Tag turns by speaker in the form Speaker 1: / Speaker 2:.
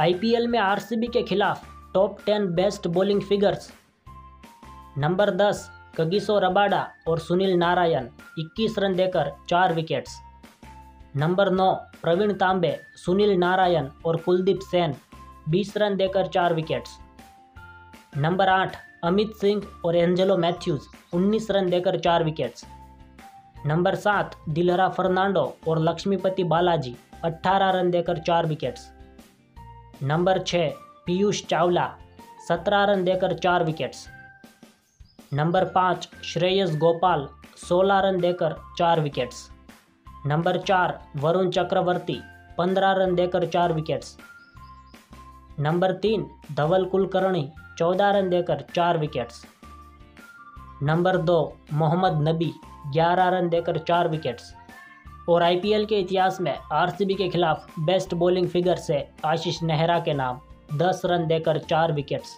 Speaker 1: IPL में RCB के खिलाफ top ten best bowling figures number दस, कगिसो रबाडा और सुनील नारायण 21 रन देकर चार विकेट्स नंबर नौ, प्रवीण तांबे, सुनील नारायण और कुलदीप सेन 20 रन देकर चार विकेट्स नंबर आठ, अमित सिंह और एंजेलो मैथ्यूज 19 रन देकर चार विकेट्स नंबर सात दिलहरा फर्नांडो और लक्ष्मीपति बालाजी 18 रन देकर चार विकेट्स नंबर छः, पीयूष चावला, सत्रह रन देकर चार विकेट्स। नंबर पाँच, श्रेयस गोपाल, सोलह रन देकर चार विकेट्स। नंबर चार, वरुण चक्रवर्ती, पंद्रह रन देकर चार विकेट्स। नंबर तीन, धवल कुलकर्णी, चौदह रन देकर चार विकेट्स। नंबर दो, मोहम्मद नबी, ग्यारह रन देकर चार विकेट्स। और आईपीएल के इतिहास में आरसीबी के खिलाफ बेस्ट बॉलिंग फिगर से आशीष नेहरा के नाम, दस रन देकर चार विकेट्स।